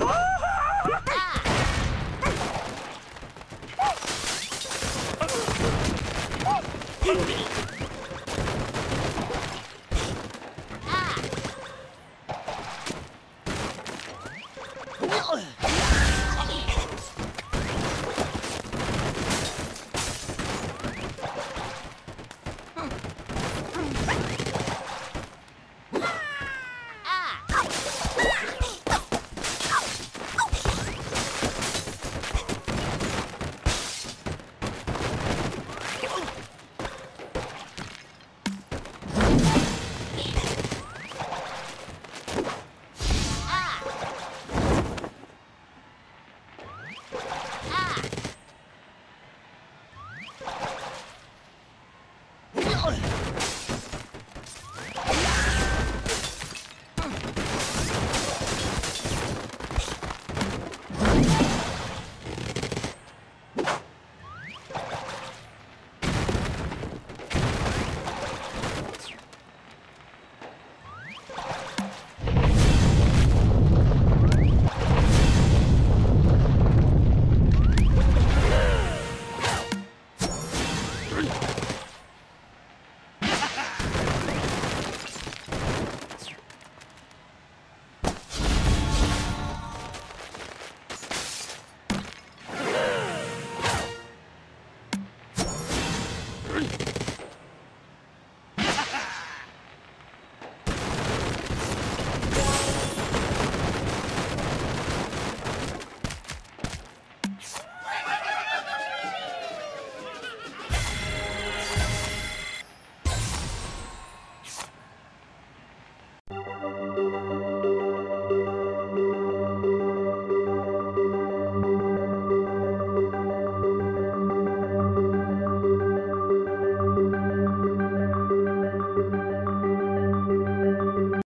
Ah! ah. ah. はい。Come